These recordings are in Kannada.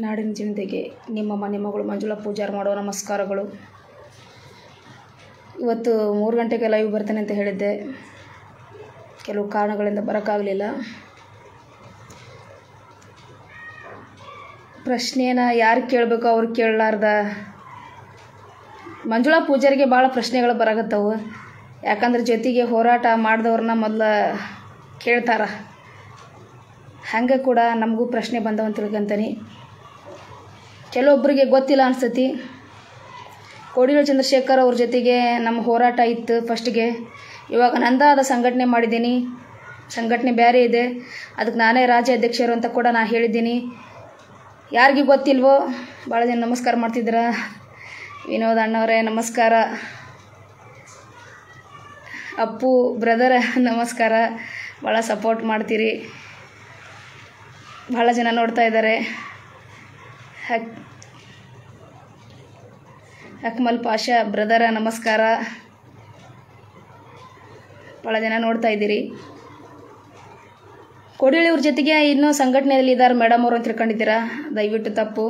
ನಾಡಿನ ಜನತೆಗೆ ನಿಮ್ಮ ಮನೆ ಮಗಳು ಮಂಜುಳಾ ಪೂಜಾರ್ ಮಾಡೋ ನಮಸ್ಕಾರಗಳು. ಇವತ್ತು ಮೂರು ಗಂಟೆಗೆ ಲೈವ್ ಬರ್ತೇನೆ ಅಂತ ಹೇಳಿದ್ದೆ. ಕೆಲವು ಕಾರಣಗಳಿಂದ ಬರೋಕ್ಕಾಗಲಿಲ್ಲ ಪ್ರಶ್ನೆನ ಯಾರು ಕೇಳಬೇಕು ಅವ್ರು ಕೇಳಲಾರ್ದ. ಮಂಜುಳಾ ಪೂಜಾರಿಗೆ ಭಾಳ ಪ್ರಶ್ನೆಗಳು ಬರಾಗತ್ತವು ಯಾಕಂದ್ರೆ ಜೊತೆಗೆ ಹೋರಾಟ ಮಾಡಿದವ್ರನ್ನ ಮೊದಲು ಕೇಳ್ತಾರ. ಹಂಗೆ ಕೂಡ ನಮಗೂ ಪ್ರಶ್ನೆ ಬಂದವಂತ ತಿಳ್ಕೊಂತೀನಿ. ಕೆಲವೊಬ್ಬರಿಗೆ ಗೊತ್ತಿಲ್ಲ ಅನಿಸ್ತತಿ ಕೋಡಿರೋ ಚಂದ್ರಶೇಖರ್ ಅವ್ರ ಜೊತೆಗೆ ನಮ್ಮ ಹೋರಾಟ ಇತ್ತು ಫಸ್ಟಿಗೆ ಇವಾಗ ನಂದಾದ ಸಂಘಟನೆ ಮಾಡಿದ್ದೀನಿ. ಸಂಘಟನೆ ಬೇರೆ ಇದೆ. ಅದಕ್ಕೆ ನಾನೇ ರಾಜ್ಯಾಧ್ಯಕ್ಷರು ಅಂತ ಕೂಡ ನಾನು ಹೇಳಿದ್ದೀನಿ. ಯಾರಿಗೆ ಗೊತ್ತಿಲ್ವೋ, ಭಾಳ ಜನ ನಮಸ್ಕಾರ ಮಾಡ್ತಿದ್ರ. ವಿನೋದ್ ಅಣ್ಣವರೇ, ನಮಸ್ಕಾರ. ಅಪ್ಪು ಬ್ರದರ್ ನಮಸ್ಕಾರ. ಭಾಳ ಸಪೋರ್ಟ್ ಮಾಡ್ತೀರಿ. ಭಾಳ ಜನ ನೋಡ್ತಾ ಇದ್ದಾರೆ. ಹಕ್ ಅಕ್ಮಲ್ ಪಾಷಾ ಬ್ರದರ ನಮಸ್ಕಾರ. ಭಾಳ ಜನ ನೋಡ್ತಾ ಇದ್ದೀರಿ. ಕೋಡಿಹಳ್ಳಿ ಅವ್ರ ಜೊತೆಗೆ ಇನ್ನೂ ಸಂಘಟನೆಯಲ್ಲಿ ಇದ್ದಾರೆ ಮೇಡಮ್ ಅವರು ಅಂತ ತಿಳ್ಕೊಂಡಿದ್ದೀರಾ? ದಯವಿಟ್ಟು ತಪ್ಪು.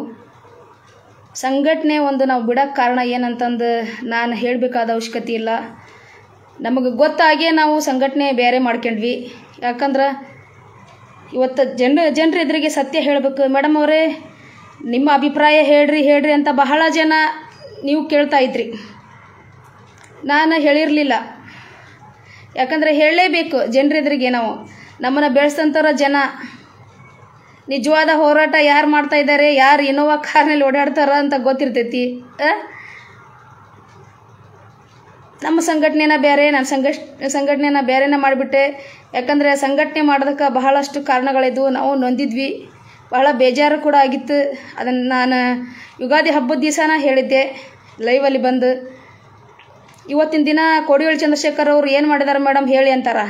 ಸಂಘಟನೆ ಒಂದು ನಾವು ಬಿಡೋಕ್ಕೆ ಕಾರಣ ಏನಂತಂದು ನಾನು ಹೇಳಬೇಕಾದ ಅವಶ್ಯಕತೆ ಇಲ್ಲ. ನಮಗೆ ಗೊತ್ತಾಗೆ ನಾವು ಸಂಘಟನೆ ಬೇರೆ ಮಾಡ್ಕೊಂಡ್ವಿ. ಯಾಕಂದ್ರೆ ಇವತ್ತು ಜನ ಜನರ ಎದುರಿಗೆ ಸತ್ಯ ಹೇಳಬೇಕು. ಮೇಡಮ್ ಅವರೇ ನಿಮ್ಮ ಅಭಿಪ್ರಾಯ ಹೇಳ್ರಿ ಹೇಳ್ರಿ ಅಂತ ಬಹಳ ಜನ ನೀವು ಕೇಳ್ತಾ ಇದ್ರಿ. ನಾನು ಹೇಳಿರಲಿಲ್ಲ. ಯಾಕಂದರೆ ಹೇಳಲೇಬೇಕು ಜನರೆದ್ರಿಗೆ ನಾವು. ನಮ್ಮನ್ನು ಬೆಳೆಸಂಥವ್ರ ಜನ. ನಿಜವಾದ ಹೋರಾಟ ಯಾರು ಮಾಡ್ತಾ ಇದ್ದಾರೆ ಯಾರು ಇನೋವಾ ಕಾರ್ನಲ್ಲಿ ಓಡಾಡ್ತಾರ ಅಂತ ಗೊತ್ತಿರ್ತೈತಿ? ನಮ್ಮ ಸಂಘಟನೆನ ಬೇರೆ ನನ್ನ ಸಂಘ ಸಂಘಟನೆನ ಬೇರೆನೇ ಮಾಡಿಬಿಟ್ಟೆ. ಯಾಕಂದರೆ ಸಂಘಟನೆ ಮಾಡೋದಕ್ಕೆ ಬಹಳಷ್ಟು ಕಾರಣಗಳಿದ್ವು. ನಾವು ನೊಂದಿದ್ವಿ. ಬಹಳ ಬೇಜಾರು ಕೂಡ ಆಗಿತ್ತು. ಅದನ್ನು ನಾನು ಯುಗಾದಿ ಹಬ್ಬದ ದಿವಸನ ಹೇಳಿದ್ದೆ. ಲೈವಲ್ಲಿ ಬಂದು. ಇವತ್ತಿನ ದಿನ ಕೋಡಿಯೋಳು ಚಂದ್ರಶೇಖರ್ ಅವರು ಏನು ಮಾಡಿದಾರೆ ಮೇಡಮ್ ಹೇಳಿ ಅಂತಾರ.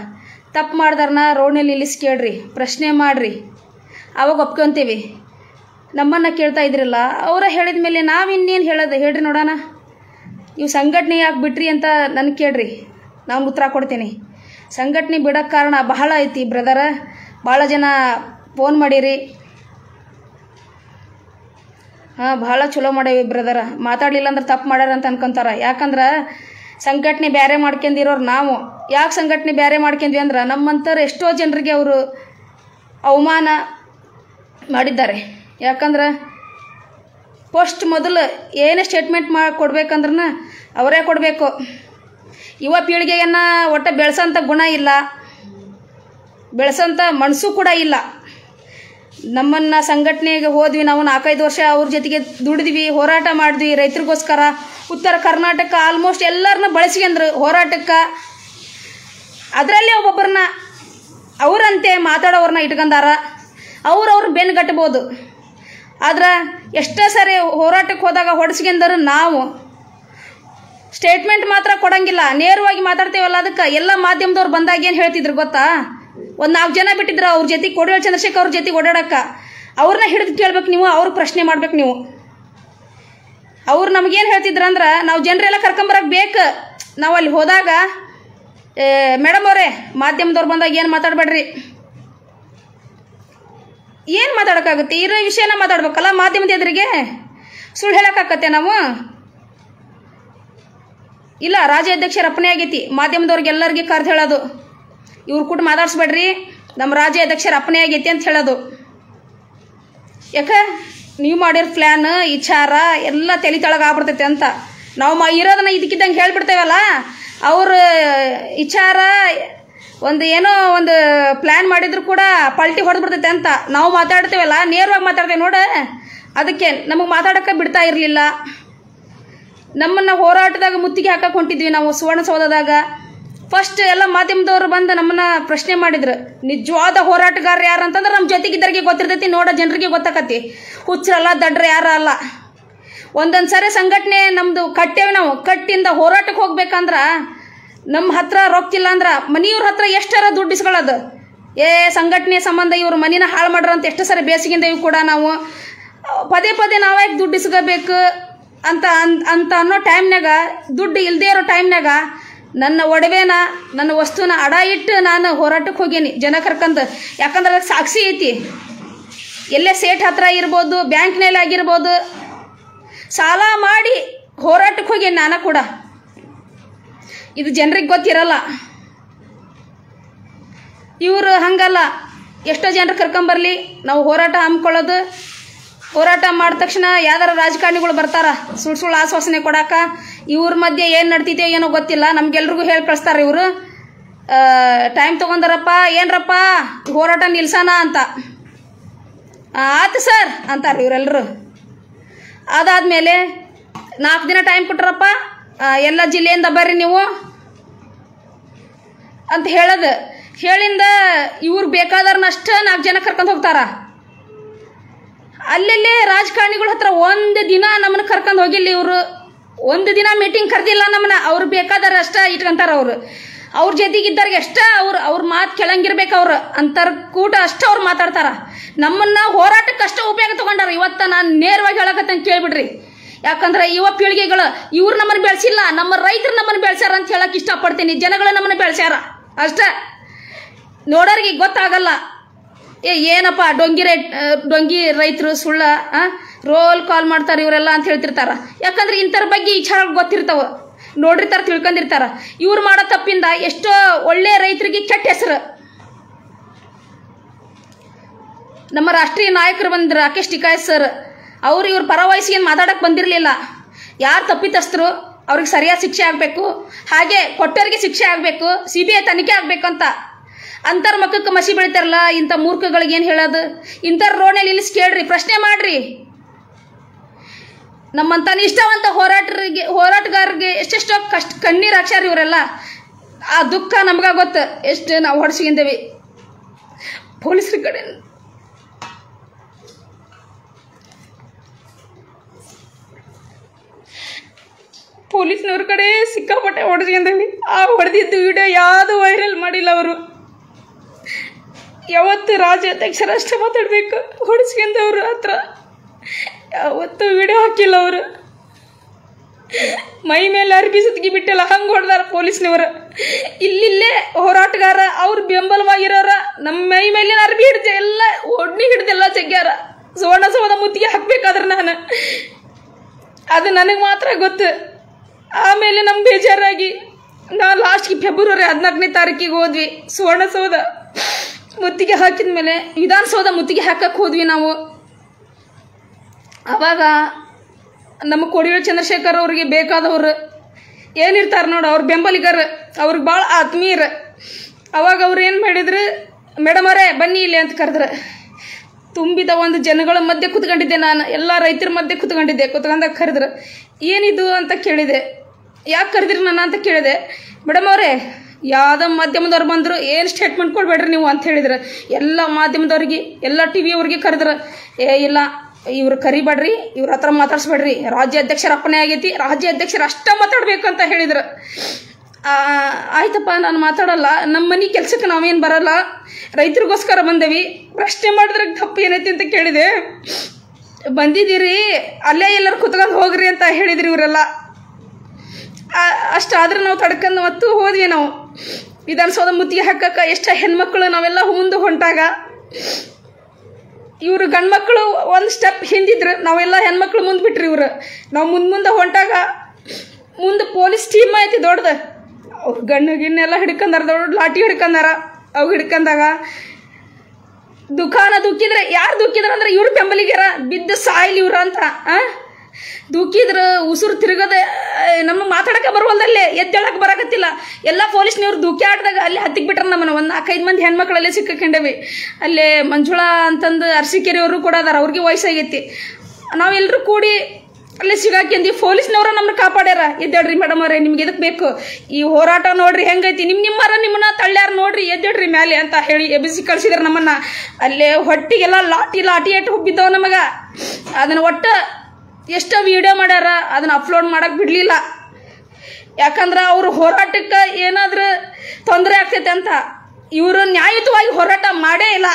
ತಪ್ಪು ಮಾಡ್ದಾರನ ರೋಡ್ನಲ್ಲಿ ನಿಲ್ಲಿಸಿ ಕೇಳ್ರಿ ಪ್ರಶ್ನೆ ಮಾಡಿರಿ. ಅವಾಗ ಒಪ್ಕೊಂತೀವಿ. ನಮ್ಮನ್ನು ಕೇಳ್ತಾ ಇದ್ರಲ್ಲ. ಅವರ ಹೇಳಿದ ಮೇಲೆ ನಾವು ಇನ್ನೇನು ಹೇಳೋದು ಹೇಳ್ರಿ ನೋಡೋಣ. ನೀವು ಸಂಘಟನೆ ಯಾಕೆ ಬಿಟ್ರಿ ಅಂತ ನನಗೆ ಕೇಳ್ರಿ. ನಾನು ಉತ್ತರ ಕೊಡ್ತೀನಿ. ಸಂಘಟನೆ ಬಿಡೋಕ್ಕೆ ಕಾರಣ ಬಹಳ ಐತಿ ಬ್ರದರ. ಭಾಳ ಜನ ಫೋನ್ ಮಾಡಿರಿ. ಭಾಳ ಚಲೋ ಮಾಡ್ಯಾವ ಬ್ರದರ ಮಾತಾಡಲಿಲ್ಲ ಅಂದ್ರೆ ತಪ್ಪು ಮಾಡ್ಯಾರ ಅಂತ ಅನ್ಕೊಂತಾರ. ಯಾಕಂದ್ರೆ ಸಂಘಟನೆ ಬೇರೆ ಮಾಡ್ಕೊಂಡಿರೋರು ನಾವು. ಯಾಕೆ ಸಂಘಟನೆ ಬೇರೆ ಮಾಡ್ಕೊಂಡ್ವಿ ಅಂದ್ರೆ ನಮ್ಮಂಥವ್ರು ಎಷ್ಟೋ ಜನರಿಗೆ ಅವರು ಅವಮಾನ ಮಾಡಿದ್ದಾರೆ. ಯಾಕಂದ್ರೆ ಫಸ್ಟ್ ಮೊದಲು ಏನೇ ಸ್ಟೇಟ್ಮೆಂಟ್ ಮಾ ಕೊಡ್ಬೇಕಂದ್ರನ ಅವರೇ ಕೊಡಬೇಕು. ಯುವ ಪೀಳಿಗೆಯನ್ನು ಒಟ್ಟು ಬೆಳೆಸೋಂಥ ಗುಣ ಇಲ್ಲ. ಬೆಳೆಸೋಂಥ ಮನಸ್ಸು ಕೂಡ ಇಲ್ಲ. ನಮ್ಮನ್ನು ಸಂಘಟನೆಗೆ ಹೋದ್ವಿ. ನಾವು ನಾಲ್ಕೈದು ವರ್ಷ ಅವ್ರ ಜೊತೆಗೆ ದುಡಿದ್ವಿ, ಹೋರಾಟ ಮಾಡಿದ್ವಿ. ರೈತರಿಗೋಸ್ಕರ ಉತ್ತರ ಕರ್ನಾಟಕ ಆಲ್ಮೋಸ್ಟ್ ಎಲ್ಲರನ್ನ ಬಳಸ್ಕೊಂಡ್ರು ಹೋರಾಟಕ್ಕೆ ಅದರಲ್ಲೇ ಒಬ್ಬೊಬ್ಬರನ್ನ ಅವರಂತೆ ಮಾತಾಡೋರನ್ನ ಇಟ್ಕೊಂಡಾರ. ಅವ್ರು ಅವ್ರು ಬೆನ್ನು ಕಟ್ಬೋದು. ಆದ್ರೆ ಎಷ್ಟೋ ಸರಿ ಹೋರಾಟಕ್ಕೆ ಹೋದಾಗ ಹೊಡೆಸ್ಕೊಂಡರು ನಾವು. ಸ್ಟೇಟ್ಮೆಂಟ್ ಮಾತ್ರ ಕೊಡಂಗಿಲ್ಲ. ನೇರವಾಗಿ ಮಾತಾಡ್ತೇವಲ್ಲ ಅದಕ್ಕೆ. ಎಲ್ಲ ಮಾಧ್ಯಮದವ್ರು ಬಂದಾಗ ಏನು ಹೇಳ್ತಿದ್ರು ಗೊತ್ತಾ? ಒಂದು ನಾಲ್ಕು ಜನ ಬಿಟ್ಟಿದ್ರು ಅವ್ರ ಜೊತೆ ಕೊಡಿಯೋ ಚಂದ್ರಶೇಖರ್ ಅವ್ರ ಜೊತೆ ಓಡಾಡಕ್ಕೆ. ಅವ್ರನ್ನ ಹಿಡಿದು ಕೇಳ್ಬೇಕು ನೀವು, ಅವ್ರ ಪ್ರಶ್ನೆ ಮಾಡ್ಬೇಕು ನೀವು. ಅವ್ರು ನಮಗೇನು ಹೇಳ್ತಿದ್ರು ಅಂದ್ರೆ, ನಾವು ಜನರೆಲ್ಲ ಕರ್ಕೊಂಬರಕ್ ಬೇಕು. ನಾವು ಅಲ್ಲಿ ಹೋದಾಗ ಮೇಡಮ್ ಅವರೇ, ಮಾಧ್ಯಮದವ್ರು ಬಂದಾಗ ಏನು ಮಾತಾಡಬೇಡ್ರಿ? ಏನು ಮಾತಾಡೋಕ್ಕಾಗುತ್ತೆ? ಇರೋ ವಿಷಯನ ಮಾತಾಡ್ಬೇಕಲ್ಲ ಮಾಧ್ಯಮದ ಎದುರಿಗೆ? ಸುಳ್ಳು ಹೇಳೋಕ್ಕಾಗತ್ತೆ ನಾವು? ಇಲ್ಲ, ರಾಜ್ಯಾಧ್ಯಕ್ಷರ ಅಪ್ಪನೇ ಆಗೈತಿ. ಮಾಧ್ಯಮದವ್ರಿಗೆ ಎಲ್ಲರಿಗೆ ಕರೆದು ಹೇಳೋದು. ಇವ್ರು ಕೂಡ ಮಾತಾಡ್ಸ್ಬೇಡ್ರಿ. ನಮ್ಮ ರಾಜ್ಯಾಧ್ಯಕ್ಷರ ಅಪ್ಪನೇ ಆಗೈತಿ ಅಂತ ಹೇಳೋದು. ಯಾಕೆ? ನೀವು ಮಾಡಿರೋ ಪ್ಲ್ಯಾನ್ ವಿಚಾರ ಎಲ್ಲ ತಲೆ ತಳಗೆ ಆಗ್ಬಿಡ್ತೈತೆ ಅಂತ. ನಾವು ಮಾ ಇರೋದನ್ನ ಇದಕ್ಕಿದ್ದಂಗೆ ಹೇಳ್ಬಿಡ್ತೇವಲ್ಲ? ಅವ್ರ ವಿಚಾರ ಒಂದು ಏನೋ ಒಂದು ಪ್ಲ್ಯಾನ್ ಮಾಡಿದ್ರು ಕೂಡ ಪಲ್ಟಿ ಹೊಡೆದ್ಬಿಡ್ತೈತೆ ಅಂತ. ನಾವು ಮಾತಾಡ್ತೇವಲ್ಲ? ನೇರವಾಗಿ ಮಾತಾಡ್ತೇವೆ ನೋಡ. ಅದಕ್ಕೆ ನಮಗೆ ಮಾತಾಡೋಕ್ಕೆ ಬಿಡ್ತಾ ಇರಲಿಲ್ಲ. ನಮ್ಮನ್ನು ಹೋರಾಟದಾಗ ಮುತ್ತಿಗೆ ಹಾಕಕ್ಕೆ ಹೊಂಟಿದ್ವಿ ನಾವು ಸುವರ್ಣಸೌಧದಾಗ ಫಸ್ಟ್ ಎಲ್ಲ ಮಾಧ್ಯಮದವರು ಬಂದು ನಮ್ಮನ್ನ ಪ್ರಶ್ನೆ ಮಾಡಿದ್ರು. ನಿಜವಾದ ಹೋರಾಟಗಾರರು ಯಾರು ಅಂತಂದ್ರೆ ನಮ್ಮ ಜೊತೆಗಿದ್ದರಿಗೆ ಗೊತ್ತಿರ್ತೈತಿ, ನೋಡೋ ಜನರಿಗೆ ಗೊತ್ತಾಕತಿ ಹುಚ್ಚರಲ್ಲ ದಡ್ರ ಯಾರ ಅಲ್ಲ. ಒಂದೊಂದು ಸರಿ ಸಂಘಟನೆ ನಮ್ಮದು ಕಟ್ಟೇವೆ ನಾವು. ಕಟ್ಟಿಂದ ಹೋರಾಟಕ್ಕೆ ಹೋಗ್ಬೇಕಂದ್ರೆ ನಮ್ಮ ಹತ್ರ ರೊಕ್ಕಿಲ್ಲ ಅಂದ್ರೆ ಮನೆಯವ್ರ ಹತ್ರ ಎಷ್ಟರ ದುಡ್ಡು ಇಸ್ಕೊಳ್ಳೋದು? ಏ, ಸಂಘಟನೆ ಸಂಬಂಧ ಇವ್ರ ಮನಿನ ಹಾಳು ಮಾಡ್ರ ಅಂತ ಎಷ್ಟು ಸರಿ ಬೇಸಿಗೆಂದೇವಿ ಕೂಡ ನಾವು, ಪದೇ ಪದೇ ನಾವೇ ದುಡ್ಡು ಇಸ್ಕೋಬೇಕು ಅಂತ ಅಂತ ಅನ್ನೋ ಟೈಮ್ನಾಗ ದುಡ್ಡು ಇಲ್ಲದೇ ಇರೋ ಟೈಮ್ನಾಗ ನನ್ನ ಒಡವೆನ, ನನ್ನ ವಸ್ತುನ ಅಡ ಇಟ್ಟು ನಾನು ಹೋರಾಟಕ್ಕೆ ಹೋಗೇನಿ. ಜನ ಕರ್ಕಂದು. ಯಾಕಂದ್ರೆ ಅದಕ್ಕೆ ಸಾಕ್ಷಿ ಐತಿ. ಎಲ್ಲೇ ಸೇಟ್ ಹತ್ರ ಇರ್ಬೋದು ಬ್ಯಾಂಕ್ನಲ್ಲಿ ಆಗಿರ್ಬೋದು, ಸಾಲ ಮಾಡಿ ಹೋರಾಟಕ್ಕೆ ಹೋಗೇನಿ ನಾನು ಕೂಡ. ಇದು ಜನರಿಗೆ ಗೊತ್ತಿರಲ್ಲ. ಇವರು ಹಂಗಲ್ಲ. ಎಷ್ಟೋ ಜನರು ಕರ್ಕೊಂಬರ್ಲಿ ನಾವು ಹೋರಾಟ ಹಮ್ಮಿಕೊಳ್ಳೋದು ಹೋರಾಟ ಮಾಡಿದ ತಕ್ಷಣ ಯಾವ್ದಾರ ರಾಜಕಾರಣಿಗಳು ಬರ್ತಾರ. ಸುಳ್ಳು ಸುಳ್ಳು ಆಶ್ವಾಸನೆ ಕೊಡಾಕ. ಇವ್ರ ಮಧ್ಯೆ ಏನು ನಡ್ತಿದೆ ಏನೋ ಗೊತ್ತಿಲ್ಲ. ನಮ್ಗೆಲ್ರಿಗೂ ಹೇಳಿ ಕಳಿಸ್ತಾರೆ ಇವರು. ಟೈಮ್ ತಗೊಂಡಾರಪ್ಪ, ಏನ್ರಪ್ಪ? ಹೋರಾಟ ನಿಲ್ಸೋಣ ಅಂತ. ಆತು ಸರ್ ಅಂತಾರೆ ಇವರೆಲ್ಲರೂ ಅದಾದಮೇಲೆ ನಾಲ್ಕು ದಿನ ಟೈಮ್ ಕೊಟ್ರಪ್ಪ ಎಲ್ಲ ಜಿಲ್ಲೆಯಿಂದ ಬರ್ರಿ ನೀವು ಅಂತ ಹೇಳೋದು. ಹೇಳಿಂದ ಇವ್ರು ಬೇಕಾದವ್ರನ್ನಷ್ಟ ನಾಲ್ಕು ಜನ ಕರ್ಕೊಂಡು ಹೋಗ್ತಾರ. ಅಲ್ಲೆಲ್ಲೇ ರಾಜಕಾರಣಿಗಳ ಹತ್ರ ಒಂದು ದಿನ ನಮ್ಮನ್ನ ಕರ್ಕೊಂಡು ಹೋಗಿಲ್ಲ ಇವರು. ಒಂದು ದಿನ ಮೀಟಿಂಗ್ ಕರೆದಿಲ್ಲ ನಮ್ಮನ್ನ. ಅವ್ರು ಬೇಕಾದ್ರೆ ಅಷ್ಟ ಇಟ್ಕೊಂತಾರ ಅವ್ರು. ಅವ್ರ ಜೊತೆಗಿದ್ದವ್ರಿಗೆ ಎಷ್ಟೇ ಅವ್ರು, ಅವ್ರ ಮಾತು ಕೆಳಂಗಿರ್ಬೇಕು ಅವ್ರು. ಅಂತರ್ ಕೂಟ ಅಷ್ಟ ಅವ್ರು ಮಾತಾಡ್ತಾರ. ನಮ್ಮನ್ನ ಹೋರಾಟಕ್ಕೆ ಅಷ್ಟ ಉಪಯೋಗ ತಗೊಂಡಾರ. ಇವತ್ತ ನಾನು ನೇರವಾಗಿ ಹೇಳಕತ್ತಂತ ಕೇಳ್ಬಿಡ್ರಿ. ಯಾಕಂದ್ರೆ ಯುವ ಪೀಳಿಗೆಗಳು, ಇವ್ರು ನಮ್ಮನ್ನು ಬೆಳೆಸಿಲ್ಲ. ನಮ್ಮ ರೈತರು ನಮ್ಮನ್ನ ಬೆಳೆಸ್ಯಾರ ಅಂತ ಹೇಳಕ್ ಇಷ್ಟಪಡ್ತೀನಿ. ಜನಗಳು ನಮ್ಮನ್ನ ಬೆಳೆಸ್ಯಾರ. ಅಷ್ಟ. ನೋಡೋರಿಗೆ ಗೊತ್ತಾಗಲ್ಲ. ಏ, ಏನಪ್ಪ, ಡೊಂಗಿ ರೈ ಡೊಂಗಿ ರೈತರು ಸುಳ್ಳ? ರೋಲ್ ಕಾಲ್ ಮಾಡ್ತಾರೆ ಇವರೆಲ್ಲ ಅಂತ ಹೇಳ್ತಿರ್ತಾರ. ಯಾಕಂದ್ರೆ ಇಂಥರ ಬಗ್ಗೆ ವಿಚಾರ ಗೊತ್ತಿರ್ತಾವ. ನೋಡಿರ್ತಾರ, ತಿಳ್ಕೊಂಡಿರ್ತಾರ. ಇವ್ರು ಮಾಡೋ ತಪ್ಪಿಂದ ಎಷ್ಟೋ ಒಳ್ಳೆ ರೈತರಿಗೆ ಕೆಟ್ಟ ಹೆಸರು. ನಮ್ಮ ರಾಷ್ಟ್ರೀಯ ನಾಯಕರು ಬಂದ್ರು ರಾಕೇಶ್ ಟಿಕಾಯ್ ಸರ್, ಅವ್ರು ಇವ್ರ ಪರವಹಿಸಿ ಏನು ಮಾತಾಡಕ್ಕೆ ಬಂದಿರಲಿಲ್ಲ. ಯಾರು ತಪ್ಪಿತಸ್ಥರು ಅವ್ರಿಗೆ ಸರಿಯಾದ ಶಿಕ್ಷೆ ಆಗಬೇಕು. ಹಾಗೆ ಕೊಟ್ಟವರಿಗೆ ಶಿಕ್ಷೆ ಆಗಬೇಕು ಸಿ ಬಿ ಐ ತನಿಖೆ ಆಗಬೇಕು ಅಂತ. ಅಂಥರ ಮಕ್ಕಕ್ಕೆ ಮಸಿ ಬೆಳಿತಾರಲ್ಲ ಇಂಥ ಮೂರ್ಖಗಳಿಗೆ ಏನು ಹೇಳೋದು? ಇಂಥರ ರೋಡ್ನಲ್ಲಿ ನಿಲ್ಲಿಸಿ ಕೇಳ್ರಿ, ಪ್ರಶ್ನೆ ಮಾಡ್ರಿ. ನಮ್ಮಂತ ನಿಷ್ಠಾವಂತ ಹೋರಾಟರಿಗೆ ಹೋರಾಟಗಾರರಿಗೆ ಎಷ್ಟೆಷ್ಟೋ ಕಷ್ಟ ಕಣ್ಣೀರು ಹಾಕ್ಸ್ಯಾರ ಇವರೆಲ್ಲ. ಆ ದುಃಖ ನಮ್ಗೆ ಗೊತ್ತು. ಎಷ್ಟು ನಾವು ಹೊಡ್ಸ್ಕೊಂಡೇವಿ ಪೊಲೀಸರ ಕಡೆ. ಪೊಲೀಸ್ನವ್ರ ಕಡೆ ಸಿಕ್ಕಾಪಟ್ಟೆ ಹೊಡೆಸ್ಕೊಂಡೇವಿ ಆ ಹೊಡೆದಿದ್ದು ವಿಡಿಯೋ ಯಾವುದು ವೈರಲ್ ಮಾಡಿಲ್ಲ ಅವರು. ಯಾವತ್ತು ರಾಜ್ಯಾಧ್ಯಕ್ಷರಷ್ಟೇ ಮಾತಾಡಬೇಕು. ಹೊಡೆಸ್ಕೊಂಡವ್ರ ಹತ್ರ. ಯಾವತ್ತು ವಿಡಿಯೋ ಹಾಕಿಲ್ಲ ಅವರು. ಮೈ ಮೇಲೆ ಅರ್ಬಿ ಸುತ್ತಿಗೆ ಬಿಟ್ಟಿಲ್ಲ ಹಂಗೆ ಹೊಡೆದಾರ ಪೊಲೀಸ್ನವರು. ಇಲ್ಲಿಲ್ಲೇ ಹೋರಾಟಗಾರ, ಅವ್ರ ಬೆಂಬಲವಾಗಿರೋರ ನಮ್ಮ ಮೈ ಮೇಲಿನ ಅರ್ಬಿ ಹಿಡ್ದೆ ಎಲ್ಲ ಒಡ್ನಿ ಹಿಡ್ದೆಲ್ಲ ಜಗ್ಗ್ಯಾರ. ಸುವರ್ಣ ಸೌಧ ಮುತ್ತಿಗೆ ಹಾಕ್ಬೇಕಾದ್ರೆ ನಾನು. ಅದು ನನಗೆ ಮಾತ್ರ ಗೊತ್ತು. ಆಮೇಲೆ ನಮ್ಮ ಬೇಜಾರಾಗಿ ನಾವು ಲಾಸ್ಟ್ಗೆ ಫೆಬ್ರವರಿ ಹದಿನಾಲ್ಕನೇ ತಾರೀಕಿಗೆ ಹೋದ್ವಿ. ಸುವರ್ಣಸೌಧ ಮುತ್ತಿಗೆ ಹಾಕಿದ ಮೇಲೆ ವಿಧಾನಸೌಧ ಮುತ್ತಿಗೆ ಹಾಕಕ್ಕೆ ಹೋದ್ವಿ ನಾವು. ಅವಾಗ ನಮ್ಮ ಕೊಡಿಯೋ ಚಂದ್ರಶೇಖರ್ ಅವ್ರಿಗೆ ಬೇಕಾದವರು ಏನಿರ್ತಾರೆ ನೋಡು, ಅವ್ರ ಬೆಂಬಲಿಗರು, ಅವ್ರಿಗೆ ಭಾಳ ಆತ್ಮೀಯರು. ಅವಾಗ ಅವ್ರು ಏನು ಮಾಡಿದ್ರು, ಮೇಡಮ್ ಅವರೇ, ಬನ್ನಿ ಇಲ್ಲಿ ಅಂತ ಕರೆದ್ರೆ. ತುಂಬಿದ ಒಂದು ಜನಗಳ ಮಧ್ಯೆ ಕುತ್ಕೊಂಡಿದ್ದೆ ನಾನು. ಎಲ್ಲ ರೈತರ ಮಧ್ಯೆ ಕುತ್ಕೊಂಡಿದ್ದೆ. ಕುತ್ಕೊಂಡಾಗ ಕರೆದ್ರು, ಏನಿದು? ಅಂತ ಕೇಳಿದೆ. ಯಾಕೆ ಕರೆದ್ರಿ ನಾನು ಅಂತ ಕೇಳಿದೆ. ಮೇಡಮ್ ಅವರೇ, ಯಾವುದೋ ಮಾಧ್ಯಮದವ್ರು ಬಂದರು, ಏನು ಸ್ಟೇಟ್ಮೆಂಟ್ ಕೊಡಬೇಡ್ರಿ ನೀವು? ಅಂತ ಹೇಳಿದ್ರು. ಎಲ್ಲ ಮಾಧ್ಯಮದವ್ರಿಗೆ, ಎಲ್ಲ ಟಿ ವಿಯವ್ರಿಗೆ ಕರೆದ್ರು. ಏ, ಇಲ್ಲ ಇವ್ರು ಕರಿಬೇಡ್ರಿ, ಇವ್ರ ಹತ್ರ ಮಾತಾಡ್ಸ್ಬೇಡ್ರಿ. ರಾಜ್ಯಾಧ್ಯಕ್ಷರ ಅಪ್ಪನೇ ಆಗೈತಿ. ರಾಜ್ಯಾಧ್ಯಕ್ಷರು ಅಷ್ಟೇ ಮಾತಾಡ್ಬೇಕು ಅಂತ ಹೇಳಿದ್ರು. ಆಯ್ತಪ್ಪ, ನಾನು ಮಾತಾಡಲ್ಲ. ನಮ್ಮ ಮನೆ ಕೆಲ್ಸಕ್ಕೆ ನಾವೇನು ಬರಲ್ಲ. ರೈತರಿಗೋಸ್ಕರ ಬಂದೇವಿ. ಪ್ರಶ್ನೆ ಮಾಡಿದ್ರೆ ತಪ್ಪು ಏನೈತಿ ಅಂತ ಕೇಳಿದೆ. ಬಂದಿದ್ದೀರಿ, ಅಲ್ಲೇ ಎಲ್ಲರೂ ಕುತ್ಕೊಂಡು ಹೋಗ್ರಿ ಅಂತ ಹೇಳಿದ್ರಿ ಇವರೆಲ್ಲ. ಅಷ್ಟಾದ್ರೆ ನಾವು ತಡ್ಕೊಂಡು ಮತ್ತು ಹೋದ್ವಿ ನಾವು. ವಿಧಾನಸೌಧ ಮುತ್ತಿಗೆ ಹಾಕಕ್ಕೆ ಎಷ್ಟು ಹೆಣ್ಮಕ್ಳು ನಾವೆಲ್ಲ ಮುಂದೆ ಹೊಂಟಾಗ. ಇವರು ಗಂಡ್ಮಕ್ಳು ಒಂದು ಸ್ಟೆಪ್ ಹಿಂದಿದ್ರು. ನಾವೆಲ್ಲ ಹೆಣ್ಮಕ್ಳು ಮುಂದೆ ಬಿಟ್ರಿ ಇವರು. ನಾವು ಮುಂದೆ ಮುಂದೆ ಹೊಂಟಾಗ ಮುಂದೆ ಪೊಲೀಸ್ ಟೀಮ್ ಐತಿ ದೊಡ್ಡದು. ಅವ್ರು ಗಣ್ಣು ಹಿಡ್ಕಂದಾರ ಹಿಡ್ಕೊಂಡಾರ, ದೊಡ್ಡ ಲಾಟಿ ಹಿಡ್ಕೊಂಡಾರ. ಅವು ಹಿಡ್ಕೊಂಡಾಗ ದುಖಾನ ದುಃಖಿದ್ರೆ ಯಾರು ದುಃಖಿದ್ರ ಅಂದ್ರೆ ಇವ್ರ ಬೆಂಬಲಿಗೆರ. ಬಿದ್ದು ಸಾಯ್ಲಿ ಇವ್ರ ಅಂತ, ಆ? ದುಃಖಿದ್ರ ಉಸಿರು ತಿರುಗದೆ ನಮಗೆ ಮಾತಾಡಕ್ಕೆ ಬರುವಲ್ದಲ್ಲೇ ಎದ್ದೇಳಕ್ಕೆ ಬರಕತ್ತಿಲ್ಲ. ಎಲ್ಲ ಪೊಲೀಸ್ನವ್ರು ದುಃಖಿ ಆಡ್ದಾಗ ಅಲ್ಲಿ ಹತ್ತಿಗೆ ಬಿಟ್ರ ನಮ್ಮನ ಒಂದು ನಾಲ್ಕೈದು ಮಂದಿ ಹೆಣ್ಮಕ್ಳಲ್ಲೇ ಸಿಕ್ಕಕೊಂಡೇವಿ. ಅಲ್ಲೇ ಮಂಜುಳಾ ಅಂತಂದು ಅರ್ಸಿಕೆರೆಯವರು ಕೂಡ ಅದಾರ. ಅವ್ರಿಗೆ ವಯಸ್ಸಾಗೈತಿ. ನಾವೆಲ್ಲರೂ ಕೂಡಿ ಅಲ್ಲೇ ಸಿಗಾಕ್ಯಂದಿ ಪೊಲೀಸ್ನವ್ರ ನಮ್ಮನ್ನ ಕಾಪಾಡ್ಯಾರ. ಎದ್ದೇಳ್ರಿ ಮೇಡಮ್ ಅವ್ರೆ, ನಿಮ್ಗೆ ಇದಕ್ಕೆ ಬೇಕು? ಈ ಹೋರಾಟ ನೋಡ್ರಿ, ಹೆಂಗೈತಿ? ನಿಮ್ಮ ನಿಮ್ಮರ ನಿಮ್ಮನ್ನ ತಳ್ಳ್ಯಾರ ನೋಡ್ರಿ, ಎದ್ದೇಳ್ರಿ ಮ್ಯಾಲೆ ಅಂತ ಹೇಳಿ ಎಬ್ಬಿಸಿ ಕಳ್ಸಿದ್ರ ನಮ್ಮನ್ನ. ಅಲ್ಲೇ ಹೊಟ್ಟಿಗೆಲ್ಲ ಲಾಟಿ ಲಾಟಿ ಎಟ್ಟು ಹುಬ್ಬಿದ್ದವು ನಮಗ. ಅದನ್ನ ಒಟ್ಟ ಎಷ್ಟೋ ವಿಡಿಯೋ ಮಾಡ್ಯಾರ, ಅದನ್ನ ಅಪ್ಲೋಡ್ ಮಾಡಕ್ ಬಿಡ್ಲಿಲ್ಲ. ಯಾಕಂದ್ರೆ ಅವ್ರ ಹೋರಾಟಕ್ಕೆ ಏನಾದ್ರೂ ತೊಂದರೆ ಆಗ್ತೈತೆ ಅಂತ. ಇವರು ನ್ಯಾಯಯುತವಾಗಿ ಹೋರಾಟ ಮಾಡೇ ಇಲ್ಲ.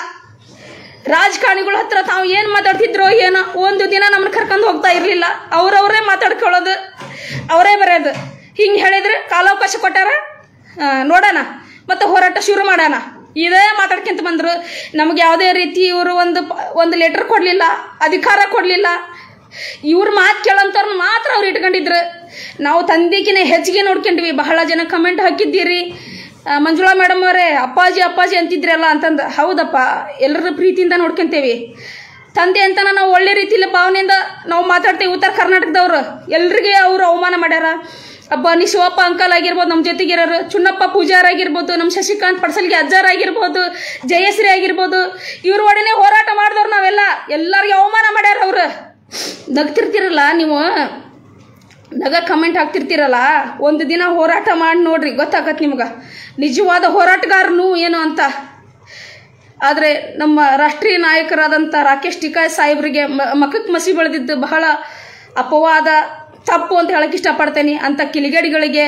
ರಾಜಕಾರಣಿಗಳ ಹತ್ರ ತಾವು ಏನು ಮಾತಾಡ್ತಿದ್ರೋ ಏನೋ, ಒಂದು ದಿನ ನಮ್ಮನ್ನ ಕರ್ಕೊಂಡು ಹೋಗ್ತಾ ಇರಲಿಲ್ಲ. ಅವರವರೇ ಮಾತಾಡ್ಕೊಳ್ಳೋದು, ಅವರೇ ಬರೆಯೋದು ಹಿಂಗೆ ಹೇಳಿದ್ರೆ ಕಾಲಾವಕಾಶ ಕೊಟ್ಟಾರ? ನೋಡೋಣ. ಮತ್ತೆ ಹೋರಾಟ ಶುರು ಮಾಡೋಣ. ಇದೇ ಮಾತಾಡ್ಕೊಂತ ಬಂದರು. ನಮ್ಗೆ ಯಾವುದೇ ರೀತಿ ಇವರು ಒಂದು ಒಂದು ಲೆಟರ್ ಕೊಡಲಿಲ್ಲ, ಅಧಿಕಾರ ಕೊಡಲಿಲ್ಲ. ಇವ್ರ ಮಾತು ಕೇಳಂತವ್ರನ್ನ ಮಾತ್ರ ಅವ್ರು ಇಟ್ಕೊಂಡಿದ್ರು. ನಾವು ತಂದಿಕಿನ ಹೆಚ್ಚಿಗೆ ನೋಡ್ಕೊಂಡ್ವಿ. ಬಹಳ ಜನ ಕಮೆಂಟ್ ಹಾಕಿದ್ದೀರಿ. ಮಂಜುಳಾ ಮೇಡಮ್ ಅವರೇ, ಅಪ್ಪಾಜಿ ಅಪ್ಪಾಜಿ ಅಂತಿದ್ರಲ್ಲ ಅಂತಂದು. ಹೌದಪ್ಪ ಎಲ್ಲರ ಪ್ರೀತಿಯಿಂದ ನೋಡ್ಕೊಂತೇವಿ. ತಂದೆ ಅಂತ ನಾವು ಒಳ್ಳೆ ರೀತಿಯಲ್ಲಿ ಭಾವನೆಯಿಂದ ನಾವು ಮಾತಾಡ್ತೇವೆ. ಉತ್ತರ ಕರ್ನಾಟಕದವ್ರು, ಎಲ್ರಿಗೆ ಅವರು ಅವಮಾನ ಮಾಡ್ಯಾರ. ಅಬ್ಬ, ನೀ ಅಂಕಲ್ ಆಗಿರ್ಬೋದು ನಮ್ಮ ಜೊತೆಗಿರೋರು. ಚುನ್ನಪ್ಪ ಪೂಜಾರ್ ಆಗಿರ್ಬೋದು ನಮ್ಮ ಶಶಿಕಾಂತ್ ಪಡ್ಸಲ್ಗೆ ಅಜ್ಜಾರ್ ಆಗಿರ್ಬೋದು, ಜಯಶ್ರೀ ಆಗಿರ್ಬೋದು. ಇವ್ರ ಒಡನೆ ಹೋರಾಟ ಮಾಡಿದವ್ರು ನಾವೆಲ್ಲ. ಎಲ್ಲರಿಗೆ ಅವಮಾನ ಮಾಡ್ಯಾರ ಅವ್ರು. ನಗ್ತಿರ್ತಿರಲ್ಲ ನೀವು? ನಗ ಕಮೆಂಟ್ ಹಾಕ್ತಿರ್ತೀರಲ್ಲ? ಒಂದು ದಿನ ಹೋರಾಟ ಮಾಡಿ ನೋಡ್ರಿ ಗೊತ್ತಾಗತ್ತೆ ನಿಮ್ಗೆ. ನಿಜವಾದ ಹೋರಾಟಗಾರನು ಏನು ಅಂತ. ಆದರೆ ನಮ್ಮ ರಾಷ್ಟ್ರೀಯ ನಾಯಕರಾದಂಥ ರಾಕೇಶ್ ಟಿಕಾಯ್ ಸಾಹೇಬ್ರಿಗೆ ಮಖಕ್ಕೆ ಮಸಿ ಬೆಳೆದಿದ್ದು ಬಹಳ ಅಪವಾದ, ತಪ್ಪು ಅಂತ ಹೇಳಕ್ಕೆ ಇಷ್ಟಪಡ್ತೇನೆ ಅಂಥ ಕಿಲಿಗೇಡಿಗಳಿಗೆ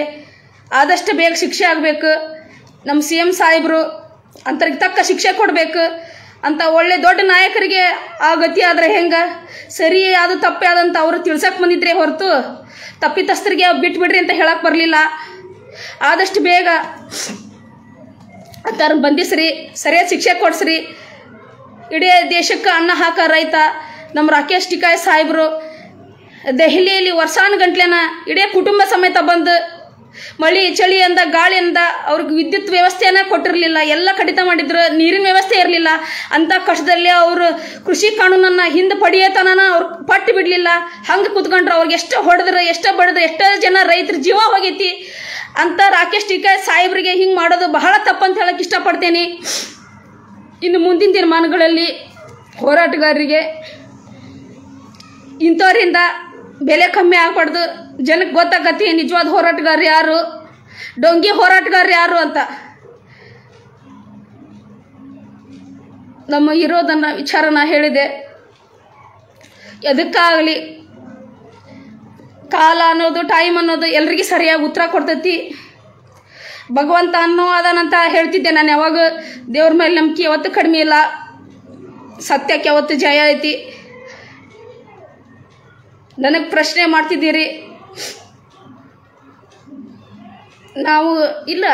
ಆದಷ್ಟು ಬೇಗ ಶಿಕ್ಷೆ ಆಗಬೇಕು. ನಮ್ಮ ಸಿ ಎಂ ಸಾಹೇಬರು ಅಂತರಿಗೆ ತಕ್ಕ ಶಿಕ್ಷೆ ಕೊಡಬೇಕು. ಅಂತ ಒಳ್ಳೆ ದೊಡ್ಡ ನಾಯಕರಿಗೆ ಆ ಗತಿ ಆದ್ರೆ ಹೆಂಗೆ? ಸರಿ, ಅದು ತಪ್ಪೆ ಆದಂತ ಅವರು ತಿಳ್ಸಕ್ಕೆ ಬಂದಿದ್ರೆ ಹೊರತು ತಪ್ಪಿತಸ್ಥರಿಗೆ ಬಿಟ್ಬಿಡ್ರಿ ಅಂತ ಹೇಳಕ್ಕೆ ಬರಲಿಲ್ಲ. ಆದಷ್ಟು ಬೇಗ ಅಂತಾರ ಬಂಧಿಸ್ರಿ, ಸರಿಯಾದ ಶಿಕ್ಷೆ ಕೊಡ್ಸ್ರಿ. ಇಡೀ ದೇಶಕ್ಕೆ ಅನ್ನ ಹಾಕ ರೈತ. ನಮ್ಮ ರಾಕೇಶ್ ಟಿಕಾಯ್ ಸಾಹೇಬರು ದೆಹಲಿಯಲ್ಲಿ ವರ್ಷಾನುಗಂಟ್ಲೆನ ಇಡೀ ಕುಟುಂಬ ಸಮೇತ ಬಂದು ಮಳಿ ಗಾಳಿ ಅಂದ, ಅವ್ರಿಗೆ ವಿದ್ಯುತ್ ವ್ಯವಸ್ಥೆಯನ್ನ ಕೊಟ್ಟಿರಲಿಲ್ಲ. ಎಲ್ಲ ಕಡಿತ ಮಾಡಿದ್ರು, ನೀರಿನ ವ್ಯವಸ್ಥೆ ಇರಲಿಲ್ಲ. ಅಂಥ ಕಷ್ಟದಲ್ಲಿ ಅವರು ಕೃಷಿ ಕಾನೂನನ್ನು ಹಿಂದೆ ಪಡೆಯತನ ಅವ್ರು ಪಟ್ಟು ಬಿಡಲಿಲ್ಲ. ಹಂಗೆ ಕುತ್ಕೊಂಡ್ರು, ಅವ್ರಿಗೆ ಎಷ್ಟು ಹೊಡೆದ್ರು, ಎಷ್ಟು ಬಡಿದ್ರು, ಎಷ್ಟೋ ಜನ ರೈತರ ಜೀವ ಹೋಗೈತಿ. ಅಂತ ರಾಕೇಶ್ ಟಿಕಾಯ್ ಸಾಹೇಬ್ರಿಗೆ ಹಿಂಗೆ ಮಾಡೋದು ಬಹಳ ತಪ್ಪಂತ ಹೇಳಕ್ಕೆ ಇಷ್ಟಪಡ್ತೇನೆ. ಇನ್ನು ಮುಂದಿನ ತೀರ್ಮಾನಗಳಲ್ಲಿ ಹೋರಾಟಗಾರರಿಗೆ ಇಂಥವರಿಂದ ಬೆಲೆ ಕಮ್ಮಿ ಆಗಬಾರ್ದು. ಜನಕ್ಕೆ ಗೊತ್ತಾಗತ್ತೆ ನಿಜವಾದ ಹೋರಾಟಗಾರ ಯಾರು? ಡೊಂಗಿ ಹೋರಾಟಗಾರ ಯಾರು ಅಂತ. ನಮ್ಮ ಇರೋದನ್ನ, ವಿಚಾರನ ಹೇಳಿದೆ. ಎದಕ್ಕಾಗಲಿ? ಕಾಲ ಅನ್ನೋದು ಟೈಮ್ ಅನ್ನೋದು ಎಲ್ರಿಗೂ ಸರಿಯಾಗಿ ಉತ್ತರ ಕೊಡ್ತೈತಿ. ಭಗವಂತ ಅನ್ನೋ ಅದಾನಂತ ಹೇಳ್ತಿದ್ದೆ ನಾನು ಯಾವಾಗ. ದೇವ್ರ ಮೇಲೆ ನಂಬಿಕೆ ಯಾವತ್ತೂ ಕಡಿಮೆ ಇಲ್ಲ. ಸತ್ಯಕ್ಕೆ ಯಾವತ್ತು ಜಯ ಐತಿ. ನನಗೆ ಪ್ರಶ್ನೆ ಮಾಡ್ತಿದ್ದೀರಿ. ನಾವು, ಇಲ್ಲ,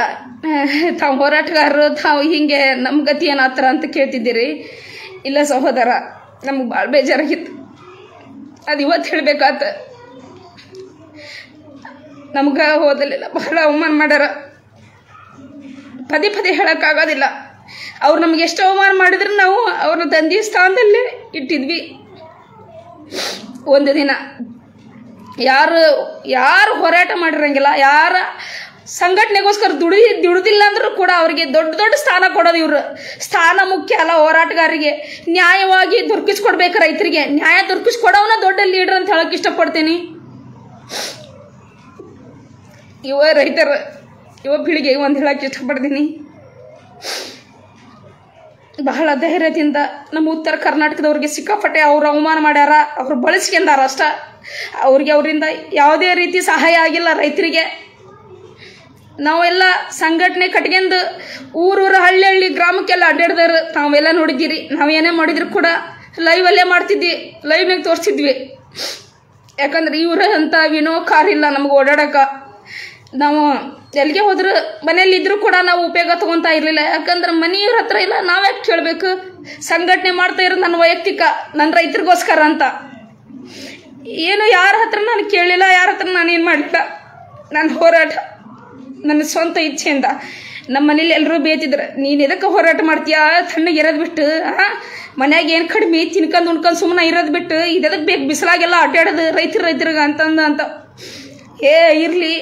ತಾವು ಹೋರಾಟಗಾರರು, ತಾವು ಹಿಂಗೆ ನಮ್ಮ ಗತಿ ಏನಾತ್ರ ಅಂತ ಕೇಳ್ತಿದ್ದೀರಿ. ಇಲ್ಲ ಸಹೋದರ, ನಮ್ಗೆ ಭಾಳ ಬೇಜಾರಾಗಿತ್ತು. ಅದು ಇವತ್ತು ಹೇಳಬೇಕಾತ. ನಮ್ಗೆ ಹೋದಲ್ಲಿಲ್ಲ ಬಹಳ ಅವಮಾನ ಮಾಡ್ಯಾರ. ಪದೇ ಪದೇ ಹೇಳೋಕ್ಕಾಗೋದಿಲ್ಲ. ಅವ್ರು ನಮ್ಗೆ ಎಷ್ಟು ಅವಮಾನ ಮಾಡಿದ್ರು ನಾವು ಅವ್ರನ್ನ ತಂದಿ ಸ್ಥಾನದಲ್ಲೇ ಇಟ್ಟಿದ್ವಿ. ಒಂದು ದಿನ. ಯಾರು ಯಾರು ಹೋರಾಟ ಮಾಡಿರಂಗಿಲ್ಲ, ಯಾರ ಸಂಘಟನೆಗೋಸ್ಕರ ದುಡಿ ದುಡಿದಿಲ್ಲ ಅಂದ್ರೂ ಕೂಡ ಅವರಿಗೆ ದೊಡ್ಡ ದೊಡ್ಡ ಸ್ಥಾನ ಕೊಡೋದು ಇವರು. ಸ್ಥಾನ ಮುಖ್ಯ ಅಲ್ಲ ಹೋರಾಟಗಾರರಿಗೆ. ನ್ಯಾಯವಾಗಿ ದೊರಕಿಸ್ಕೊಡ್ಬೇಕು ರೈತರಿಗೆ. ನ್ಯಾಯ ದೊರಕಿಸ್ಕೊಡೋನ ದೊಡ್ಡ ಲೀಡರ್ ಅಂತ ಹೇಳಕ್ ಇಷ್ಟಪಡ್ತೀನಿ. ಇವ ರೈತರು, ಇವ ಪೀಳಿಗೆ ಒಂದು ಹೇಳಕ್ಕೆ ಇಷ್ಟಪಡ್ತೀನಿ. ಬಹಳ ಧೈರ್ಯದಿಂದ ನಮ್ಮ ಉತ್ತರ ಕರ್ನಾಟಕದವ್ರಿಗೆ ಸಿಕ್ಕಾಪಟ್ಟೆ ಅವ್ರು ಅವಮಾನ ಮಾಡ್ಯಾರ, ಅವ್ರು ಬಳಸ್ಕೊಂಡಾರ ಅಷ್ಟ. ಅವ್ರಿಗೆ ಅವರಿಂದ ಯಾವುದೇ ರೀತಿ ಸಹಾಯ ಆಗಿಲ್ಲ ರೈತರಿಗೆ. ನಾವೆಲ್ಲ ಸಂಘಟನೆ ಕಟ್ಕೊಂಡು ಊರೂರು ಹಳ್ಳಿ ಹಳ್ಳಿ ಗ್ರಾಮಕ್ಕೆಲ್ಲ ಅಡ್ಡಾಡ್ದಾರ ತಾವೆಲ್ಲ ನೋಡಿದ್ದೀರಿ. ನಾವೇನೇ ಮಾಡಿದ್ರು ಕೂಡ ಲೈವಲ್ಲೇ ಮಾಡ್ತಿದ್ವಿ ಲೈವ್ನಾಗ ತೋರಿಸ್ತಿದ್ವಿ ಯಾಕಂದ್ರೆ ಇವ್ರ ಅಂತ ವಿನೋ ಕಾರ್ ಇಲ್ಲ ನಮ್ಗೆ ಓಡಾಡೋಕೆ. ನಾವು ಎಲ್ಲಿಗೆ ಹೋದ್ರೆ ಮನೇಲಿ ಇದ್ರೂ ಕೂಡ ನಾವು ಉಪಯೋಗ ತಗೊಂತ ಇರಲಿಲ್ಲ. ಯಾಕಂದ್ರೆ ಮನೆಯವ್ರ ಹತ್ರ ಇಲ್ಲ ನಾವ್ಯಾಕೆ ಕೇಳಬೇಕು? ಸಂಘಟನೆ ಮಾಡ್ತಾ ಇರೋದು ನನ್ನ ವೈಯಕ್ತಿಕ, ನನ್ನ ರೈತರಿಗೋಸ್ಕರ ಅಂತ. ಏನು ಯಾರ ಹತ್ರ ನಾನು ಕೇಳಿಲ್ಲ, ಯಾರ ಹತ್ರ ನಾನು ಏನು ಮಾಡಿಲ್ಲ ನನ್ನ ಹೋರಾಟ, ನನ್ನ ಸ್ವಂತ ಇಚ್ಛೆಯಿಂದ. ನಮ್ಮ ಮನೇಲಿ ಎಲ್ಲರೂ ಬೇತಿದ್ರು ನೀನು ಎದಕ್ಕೆ ಹೋರಾಟ ಮಾಡ್ತೀಯಾ? ತಣ್ಣಗೆ ಇರೋದು ಬಿಟ್ಟು ಹಾಂ ಮನ್ಯಾಗ ಏನು ಕಡಿಮೆ ತಿನ್ಕೊಂಡು ಉಣ್ಕೊಂಡು ಸುಮ್ಮನೆ ಇರೋದು ಬಿಟ್ಟು ಇದೆದಕ್ಕೆ ಬೇಕು? ಬಿಸಿಲಾಗೆಲ್ಲ ಅಡ್ಡಾಡೋದು ರೈತರು ರೈತರಿಗೆ ಅಂತಂದು ಅಂತ. ಏ, ಇರಲಿ.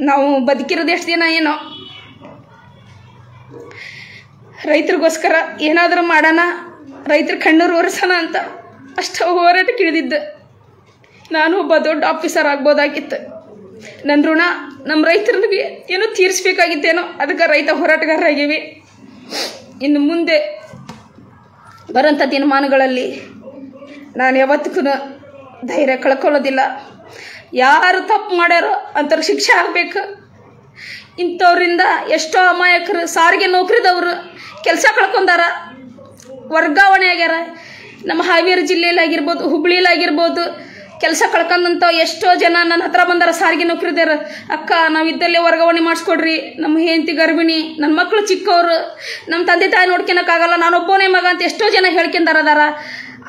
ನಾವು ಬದುಕಿರೋದು ಎಷ್ಟು ದಿನ ಏನೋ. ರೈತರಿಗೋಸ್ಕರ ಏನಾದರೂ ಮಾಡೋಣ, ರೈತರ ಕಣ್ಣೂರು ಒರೆಸೋಣ ಅಂತ ಅಷ್ಟು ಹೋರಾಟ ಕಿಳಿದಿದ್ದೆ. ನಾನು ಒಬ್ಬ ದೊಡ್ಡ ಆಫೀಸರ್ ಆಗ್ಬೋದಾಗಿತ್ತು. ನನ್ನ ಋಣ ನಮ್ಮ ರೈತರಿಗೆ ಏನೋ ತೀರಿಸ್ಬೇಕಾಗಿತ್ತೇನೋ, ಅದಕ್ಕೆ ರೈತ ಹೋರಾಟಗಾರರಾಗಿವಿ. ಇನ್ನು ಮುಂದೆ ಬರೋಂಥ ದಿನಮಾನಗಳಲ್ಲಿ ನಾನು ಯಾವತ್ತಿಗೂ ಧೈರ್ಯ ಕಳ್ಕೊಳ್ಳೋದಿಲ್ಲ. ಯಾರು ತಪ್ಪು ಮಾಡ್ಯಾರೋ ಅಂಥವ್ರಿಗೆ ಶಿಕ್ಷೆ ಆಗಬೇಕು. ಇಂಥವ್ರಿಂದ ಎಷ್ಟೋ ಅಮಾಯಕರು, ಸಾರಿಗೆ ನೌಕರಿದವರು ಕೆಲಸ ಕಳ್ಕೊಂಡಾರ, ವರ್ಗಾವಣೆ ಆಗ್ಯಾರ. ನಮ್ಮ ಹಾವೇರಿ ಜಿಲ್ಲೆಯಲ್ಲಿ ಆಗಿರ್ಬೋದು ಹುಬ್ಳಿಲಿ ಆಗಿರ್ಬೋದು ಕೆಲಸ ಕಳ್ಕೊಂಡಂತ ಎಷ್ಟೋ ಜನ ನನ್ನ ಹತ್ರ ಬಂದಾರ, ಸಾರಿಗೆ ನೌಕರಿದಾರ ಅಕ್ಕ ನಾವು ಇದ್ದಲ್ಲೇ ವರ್ಗಾವಣೆ ಮಾಡಿಸ್ಕೊಡ್ರಿ. ನಮ್ಮ ಹೆಂಡತಿ ಗರ್ಭಿಣಿ ನನ್ನ ಮಕ್ಕಳು ಚಿಕ್ಕವರು. ನಮ್ಮ ತಂದೆ ತಾಯಿ ನೋಡ್ಕೊಳಕ್ಕಾಗಲ್ಲ, ನಾನೊಬ್ಬನೇ ಮಗ ಅಂತ ಎಷ್ಟೋ ಜನ ಹೇಳ್ಕೊಂಡಾರ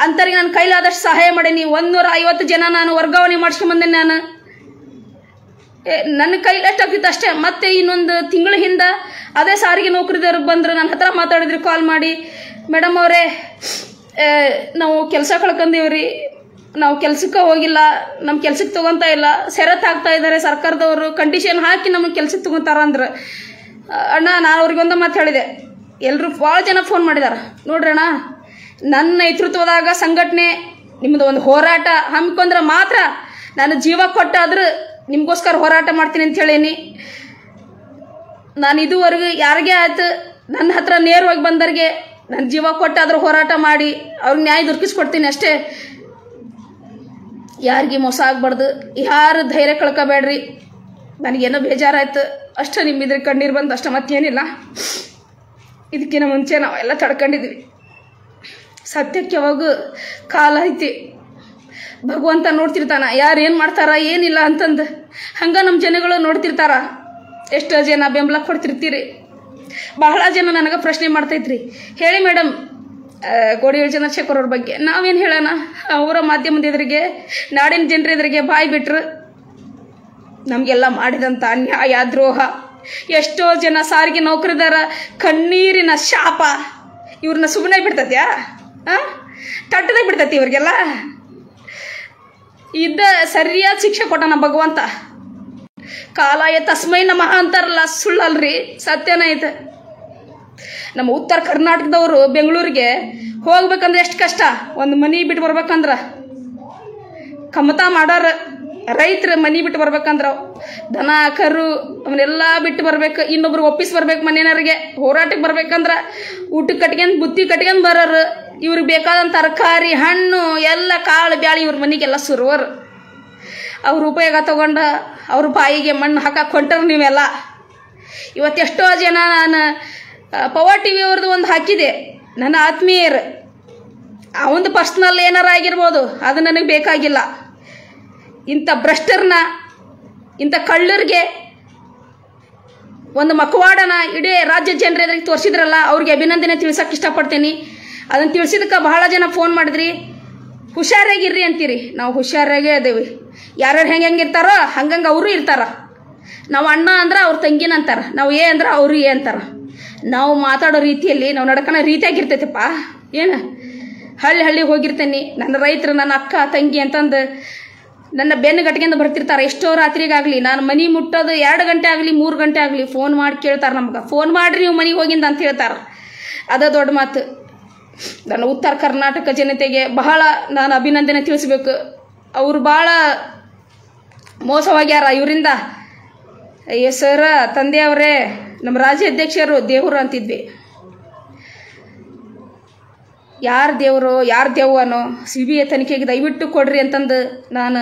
ಅಂಥವ್ರಿಗೆ ನನ್ನ ಕೈಲಾದಷ್ಟು ಸಹಾಯ ಮಾಡೀನಿ ಒಂದೂರ ಐವತ್ತು ಜನ ನಾನು ವರ್ಗಾವಣೆ ಮಾಡಿಸ್ಕೊಂಬಂದೆ ನಾನು. ನನ್ನ ಕೈಲಿ ಎಷ್ಟಾಗ್ತಿತ್ತು ಅಷ್ಟೇ. ಮತ್ತೆ ಇನ್ನೊಂದು ತಿಂಗಳ ಹಿಂದೆ ಅದೇ ಸಾರಿಗೆ ನೌಕರಿದವ್ರು ಬಂದರು, ನನ್ನ ಹತ್ರ ಮಾತಾಡಿದ್ರು ಕಾಲ್ ಮಾಡಿ. ಮೇಡಮ್ ಅವರೇ ನಾವು ಕೆಲಸ ಕಳ್ಕೊಂಡೀವ್ರಿ. ನಾವು ಕೆಲಸಕ್ಕೆ ಹೋಗಿಲ್ಲ ನಮ್ಮ ಕೆಲ್ಸಕ್ಕೆ ತಗೊಂತ ಇಲ್ಲ. ಸೆರತ್ ಆಗ್ತಾ ಇದ್ದಾರೆ ಸರ್ಕಾರದವರು ಕಂಡೀಷನ್ ಹಾಕಿ ನಮಗೆ ಕೆಲ್ಸಕ್ಕೆ ತೊಗೊತಾರ ಅಂದ್ರೆ. ಅಣ್ಣ, ನಾನು ಅವ್ರಿಗೆ ಒಂದು ಮಾತು ಹೇಳಿದೆ. ಎಲ್ಲರೂ ಭಾಳ ಜನ ಫೋನ್ ಮಾಡಿದಾರೆ. ನೋಡ್ರಿ ಅಣ್ಣ ನನ್ನ ನೇತೃತ್ವದಾಗ ಸಂಘಟನೆ ನಿಮ್ಮದು ಒಂದು ಹೋರಾಟ ಹಮ್ಮಿಕೊಂಡ್ರೆ ಮಾತ್ರ ನಾನು ಜೀವ ಕೊಟ್ಟಾದರೂ ನಿಮಗೋಸ್ಕರ ಹೋರಾಟ ಮಾಡ್ತೀನಿ ಅಂತ ಹೇಳೀನಿ. ನಾನು ಇದುವರೆಗೂ ಯಾರಿಗೆ ಆಯ್ತು, ನನ್ನ ಹತ್ರ ನೇರವಾಗಿ ಬಂದವ್ರಿಗೆ ನನ್ನ ಜೀವ ಕೊಟ್ಟಾದ್ರೂ ಹೋರಾಟ ಮಾಡಿ ಅವ್ರಿಗೆ ನ್ಯಾಯ ದೊರಕಿಸ್ಕೊಡ್ತೀನಿ ಅಷ್ಟೇ. ಯಾರಿಗೆ ಮೋಸ ಆಗ್ಬಾರ್ದು, ಯಾರು ಧೈರ್ಯ ಕಳ್ಕೊಬೇಡ್ರಿ. ನನಗೇನೋ ಬೇಜಾರಾಯ್ತು, ಅಷ್ಟೇ ನಿಮ್ಮಿದ್ರೆ ಕಣ್ಣೀರು ಬಂದು ಅಷ್ಟೇ ಮತ್ತೇನಿಲ್ಲ. ಇದಕ್ಕಿಂತ ಮುಂಚೆ ನಾವೆಲ್ಲ ತಡ್ಕೊಂಡಿದ್ವಿ. ಸತ್ಯಕ್ಕೆ ಯಾವಾಗ ಕಾಲ ಐತಿ. ಭಗವಂತ ನೋಡ್ತಿರ್ತಾನ, ಯಾರು ಏನು ಮಾಡ್ತಾರ, ಏನಿಲ್ಲ ಅಂತಂದು. ಹಂಗೆ ನಮ್ಮ ಜನಗಳು ನೋಡ್ತಿರ್ತಾರ. ಎಷ್ಟೋ ಜನ ಬೆಂಬಲ ಕೊಡ್ತಿರ್ತೀರಿ? ಬಹಳ ಜನ ನನಗೆ ಪ್ರಶ್ನೆ ಮಾಡ್ತೈತ್ರಿ. ಹೇಳಿ ಮೇಡಮ್ ಜನ ಚಂದ್ರಶೇಖರ್ ಅವ್ರ ಬಗ್ಗೆ. ನಾವೇನು ಹೇಳೋಣ? ಅವರ ಮಾಧ್ಯಮದ ಎದುರಿಗೆ, ನಾಡಿನ ಜನರ ಎದುರಿಗೆ ಬಾಯಿ ಬಿಟ್ರು. ನಮಗೆಲ್ಲ ಮಾಡಿದಂಥ ಅನ್ಯಾಯ, ದ್ರೋಹ. ಎಷ್ಟೋ ಜನ ಸಾರಿಗೆ ನೌಕರಿದಾರ ಕಣ್ಣೀರಿನ ಶಾಪ. ಇವ್ರನ್ನ ಸುಮ್ಮನೆ ಬಿಡ್ತತ್ಯಾ ಹಾಂ ಬಿಡ್ತೈತಿ ಇವ್ರಿಗೆಲ್ಲ. ಇದ್ದ ಸರಿಯಾದ ಶಿಕ್ಷೆ ಕೊಟ್ಟನ ಭಗವಂತ. ಕಾಲಾಯ ತಸ್ಮೈ ನಮಃ ಅಂತಾರಲ್ಲ, ಸುಳ್ಳಲ್ರಿ? ಸತ್ಯನ ಐತೆ. ನಮ್ಮ ಉತ್ತರ ಕರ್ನಾಟಕದವರು ಬೆಂಗಳೂರಿಗೆ ಹೋಗ್ಬೇಕಂದ್ರೆ ಎಷ್ಟು ಕಷ್ಟ? ಒಂದು ಮನಿ ಬಿಟ್ಟು ಬರ್ಬೇಕಂದ್ರ. ಕಮತ ಮಾಡಾರ ರೈತರ ಮನಿ ಬಿಟ್ಟು ಬರ್ಬೇಕಂದ್ರ. ದನ, ಕರು, ಅವನ್ನೆಲ್ಲ ಬಿಟ್ಟು ಬರ್ಬೇಕು. ಇನ್ನೊಬ್ರು ಒಪ್ಪಿಸಿ ಬರ್ಬೇಕು ಮನೆಯವ್ರಿಗೆ. ಹೋರಾಟಕ್ಕೆ ಬರ್ಬೇಕಂದ್ರ. ಊಟಕ್ಕೆ ಕಟ್ಕೊಂಡ್, ಬುತ್ತಿ ಕಟ್ಕೊಂಡ್ ಬರೋರು. ಇವ್ರಿಗೆ ಬೇಕಾದಂಥ ತರಕಾರಿ, ಹಣ್ಣು, ಎಲ್ಲ ಕಾಳು ಬ್ಯಾಳಿ ಇವ್ರ ಮನೆಗೆಲ್ಲ ಸುರುವರು. ಅವ್ರ ಉಪಯೋಗ ತಗೊಂಡ ಅವ್ರ ಬಾಯಿಗೆ ಮಣ್ಣು ಹಾಕಕ್ಕೆ ಹೊಂಟರು ನೀವೆಲ್ಲ. ಇವತ್ತೆಷ್ಟೋ ಜನ ನಾನು ಪವರ್ ಟಿ ವಿ ಅವ್ರದ್ದು ಒಂದು ಹಾಕಿದೆ. ನನ್ನ ಆತ್ಮೀಯರು. ಅವಂದು ಪರ್ಸ್ನಲ್ ಏನಾರ ಆಗಿರ್ಬೋದು, ಅದು ನನಗೆ ಬೇಕಾಗಿಲ್ಲ. ಇಂಥ ಭ್ರಷ್ಟರನ್ನ, ಇಂಥ ಕಳ್ಳರಿಗೆ ಒಂದು ಮಕವಾಡನ ಇಡೀ ರಾಜ್ಯ ಜನರ ಎದುರಿಗೆ ತೋರಿಸಿದ್ರಲ್ಲ, ಅವ್ರಿಗೆ ಅಭಿನಂದನೆ ತಿಳಿಸೋಕೆ ಇಷ್ಟಪಡ್ತೀನಿ. ಅದನ್ನು ತಿಳಿಸಿದಕ್ಕೆ ಬಹಳ ಜನ ಫೋನ್ ಮಾಡಿದ್ರಿ. ಹುಷಾರಾಗಿರ್ರಿ ಅಂತೀರಿ. ನಾವು ಹುಷಾರಾಗೇ ಅದೇವಿ. ಯಾರ್ಯಾರು ಹೆಂಗೆ ಹೆಂಗೆ ಇರ್ತಾರೋ ಹಂಗಂಗೆ ಅವರು ಇರ್ತಾರ. ನಾವು ಅಣ್ಣ ಅಂದ್ರೆ ಅವ್ರ ತಂಗಿನ ಅಂತಾರ. ನಾವು ಏ ಅಂದ್ರೆ ಅವರು ಏ ಅಂತಾರ. ನಾವು ಮಾತಾಡೋ ರೀತಿಯಲ್ಲಿ ನಾವು ನಡ್ಕೊಳೋ ರೀತಿಯಾಗಿರ್ತೈತಪ್ಪ ಏನು? ಹಳ್ಳಿ ಹಳ್ಳಿಗೆ ಹೋಗಿರ್ತೇನೆ. ನನ್ನ ರೈತರು, ನನ್ನ ಅಕ್ಕ, ತಂಗಿ ಅಂತಂದು ನನ್ನ ಬೆನ್ನು ಗಟ್ಕೊಂಡು ಬರ್ತಿರ್ತಾರೆ. ಎಷ್ಟೋ ರಾತ್ರಿಗಾಗಲಿ ನಾನು ಮನೆ ಮುಟ್ಟೋದು ಎರಡು ಗಂಟೆ ಆಗಲಿ, ಮೂರು ಗಂಟೆ ಆಗಲಿ ಫೋನ್ ಮಾಡಿ ಕೇಳ್ತಾರೆ ನಮ್ಗೆ. ಫೋನ್ ಮಾಡಿರಿ ನೀವು ಮನೆಗೆ ಹೋಗಿಂದ ಅಂತ ಹೇಳ್ತಾರೆ. ಅದ ದೊಡ್ಡ ಮಾತು. ನನ್ನ ಉತ್ತರ ಕರ್ನಾಟಕ ಜನತೆಗೆ ಬಹಳ ನಾನು ಅಭಿನಂದನೆ ತಿಳಿಸ್ಬೇಕು. ಅವರು ಭಾಳ ಮೋಸವಾಗ್ಯಾರ. ಇವರಿಂದ ಅಯ್ಯೋ ಸರ, ತಂದೆಯವರೇ, ನಮ್ಮ ರಾಜ್ಯಾಧ್ಯಕ್ಷರು ದೇವರು ಅಂತಿದ್ವಿ. ಯಾರು ದೇವರು, ಯಾರು ದೇವನೋ ಸಿ ಬಿ ಐ ತನಿಖೆಗೆ ದಯವಿಟ್ಟು ಕೊಡ್ರಿ ಅಂತಂದು ನಾನು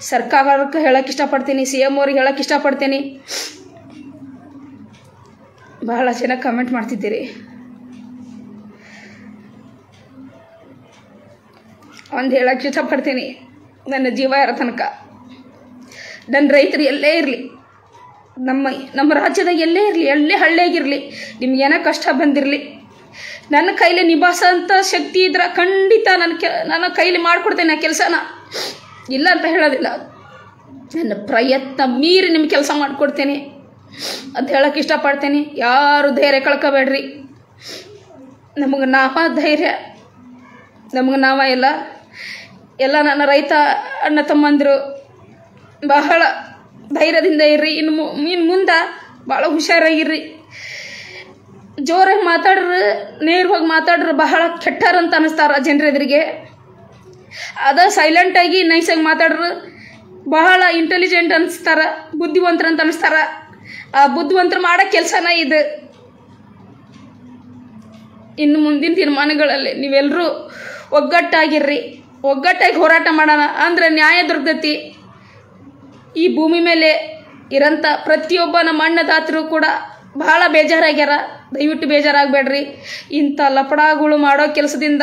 ಸರ್ಕಾರಕ್ಕೆ ಹೇಳಕ್ಕೆ ಇಷ್ಟಪಡ್ತೀನಿ, ಸಿ ಎಂ ಅವ್ರಿಗೆ ಹೇಳಕ್ಕೆ ಇಷ್ಟಪಡ್ತೀನಿ. ಬಹಳ ಚೆನ್ನಾಗಿ ಕಮೆಂಟ್ ಮಾಡ್ತಿದ್ದೀರಿ. ಒಂದು ಹೇಳಕ್ಕೆ ಇಷ್ಟಪಡ್ತೀನಿ. ನನ್ನ ಜೀವ ಇರೋ ತನಕ? ನನ್ನ ರೈತರು ಎಲ್ಲೇ ಇರಲಿ? ನಮ್ಮ ನಮ್ಮ ರಾಜ್ಯದಾಗ ಎಲ್ಲೇ ಇರಲಿ? ಎಲ್ಲೇ ಹಳ್ಳಿಯಾಗಿರಲಿ? ನಿಮ್ಗೇನೋ ಕಷ್ಟ ಬಂದಿರಲಿ? ನನ್ನ ಕೈಲಿ ನಿಭಾಯಿಸೋಂಥ ಶಕ್ತಿ ಇದ್ರೆ ಖಂಡಿತ ನನ್ನ ಕೆ, ನನ್ನ ಕೈಲಿ ಮಾಡಿಕೊಡ್ತೇನೆ ಆ ಕೆಲಸನ. ಇಲ್ಲ ಅಂತ ಹೇಳೋದಿಲ್ಲ. ನನ್ನ ಪ್ರಯತ್ನ ಮೀರಿ ನಿಮ್ಮ ಕೆಲಸ ಮಾಡಿಕೊಡ್ತೇನೆ. ಅಂತ ಹೇಳಕ್ಕೆ ಇಷ್ಟಪಡ್ತೇನೆ. ಯಾರು ಧೈರ್ಯ ಕಳ್ಕೊಬೇಡ್ರಿ. ನಮಗೆ ನಾವ ಧೈರ್ಯ. ನಮಗೆ ನಾವ ಇಲ್ಲ ಎಲ್ಲ ನನ್ನ ರೈತ ಅಣ್ಣ ತಮ್ಮಂದಿರು ಬಹಳ ಧೈರ್ಯದಿಂದ ಇರ್ರಿ. ಇನ್ನು ಇನ್ನು ಮುಂದೆ ಭಾಳ ಹುಷಾರಾಗಿರ್ರಿ. ಜೋರಾಗಿ ಮಾತಾಡ್ರು, ನೇರವಾಗಿ ಮಾತಾಡ್ರು ಬಹಳ ಕೆಟ್ಟಾರಂತ ಅನ್ನಿಸ್ತಾರ ಜನರ ಎದುರಿಗೆ. ಅದ ಸೈಲೆಂಟಾಗಿ ನೈಸಾಗಿ ಮಾತಾಡ್ರು. ಬಹಳ ಇಂಟೆಲಿಜೆಂಟ್ ಅನಿಸ್ತಾರ, ಬುದ್ಧಿವಂತರ ಅಂತ ಅನಿಸ್ತಾರ. ಆ ಬುದ್ಧಿವಂತರು ಮಾಡೋ ಕೆಲಸನ ಇದು. ಇನ್ನು ಮುಂದಿನ ತೀರ್ಮಾನಗಳಲ್ಲಿ ನೀವೆಲ್ಲರೂ ಒಗ್ಗಟ್ಟಾಗಿರ್ರಿ. ಒಗ್ಗಟ್ಟಾಗಿ ಹೋರಾಟ ಮಾಡೋಣ ಅಂದ್ರೆ ನ್ಯಾಯ ದೊರಕತಿ ಈ ಭೂಮಿ ಮೇಲೆ ಇರಂಥ ಪ್ರತಿಯೊಬ್ಬ ನಮ್ಮ ಅಣ್ಣದಾತರು ಕೂಡ ಬಹಳ ಬೇಜಾರಾಗ್ಯಾರ. ದಯವಿಟ್ಟು ಬೇಜಾರಾಗಬೇಡ್ರಿ. ಇಂಥ ಲಪಡಾಗಳು ಮಾಡೋ ಕೆಲಸದಿಂದ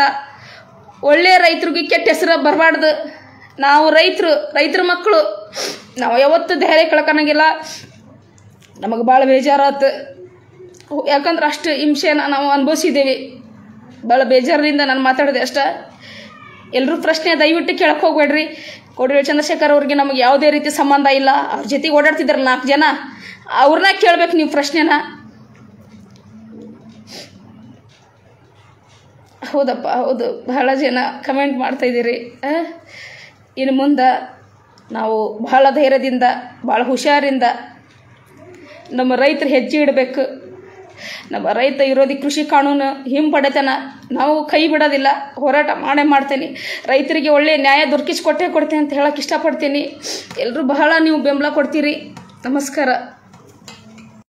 ಒಳ್ಳೆಯ ರೈತರಿಗೆ ಕೆಟ್ಟ ಹೆಸರು ಬರಬಾರ್ದು. ನಾವು ರೈತರು, ರೈತರ ಮಕ್ಕಳು. ನಾವು ಯಾವತ್ತೂ ಧೈರ್ಯ ಕಳ್ಕೊಳಂಗಿಲ್ಲ ನಮಗೆ ಭಾಳ ಬೇಜಾರಾತು. ಯಾಕಂದ್ರೆ ಅಷ್ಟು ಹಿಂಸೆನ ನಾವು ಅನುಭವಿಸಿದ್ದೀವಿ ಭಾಳ ಬೇಜಾರದಿಂದ ನಾನು ಮಾತಾಡಿದೆ ಅಷ್ಟ. ಎಲ್ಲರೂ ಪ್ರಶ್ನೆ ದಯವಿಟ್ಟು ಕೇಳಕ್ಕೆ ಹೋಗ್ಬೇಡ್ರಿ. ಕೊಡಿರಿ ಚಂದ್ರಶೇಖರ್ ಅವ್ರಿಗೆ ನಮಗೆ ಯಾವುದೇ ರೀತಿ ಸಂಬಂಧ ಇಲ್ಲ. ಅವ್ರ ಜೊತೆಗೆ ಓಡಾಡ್ತಿದ್ರು ನಾಲ್ಕು ಜನ. ಅವ್ರನ್ನ ಕೇಳ್ಬೇಕು ನೀವು ಪ್ರಶ್ನೆನ. ಹೌದಪ್ಪ, ಹೌದು. ಬಹಳ ಜನ ಕಮೆಂಟ್ ಮಾಡ್ತಾ ಇದ್ದೀರಿ. ಇನ್ನು ಮುಂದೆ ನಾವು ಬಹಳ ಧೈರ್ಯದಿಂದ ಭಾಳ ಹುಷಾರಿಂದ ನಮ್ಮ ರೈತರು ಹೆಜ್ಜೆ ಇಡಬೇಕು. ನಮ್ಮ ರೈತ ವಿರೋಧಿ ಕೃಷಿ ಕಾನೂನು ಹಿಂಪಡೆತನ. ನಾವು ಕೈ ಬಿಡೋದಿಲ್ಲ, ಹೋರಾಟ ಮಾಡೇ ಮಾಡ್ತೇನೆ. ರೈತರಿಗೆ ಒಳ್ಳೆಯ ನ್ಯಾಯ ದೊರಕಿಸಿಕೊಟ್ಟೇ ಕೊಡ್ತೀನಿ ಅಂತ ಹೇಳಕ್ಕೆ ಇಷ್ಟಪಡ್ತೀನಿ. ಎಲ್ಲರೂ ಬಹಳ ನೀವು ಬೆಂಬಲ ಕೊಡ್ತೀರಿ. ನಮಸ್ಕಾರ.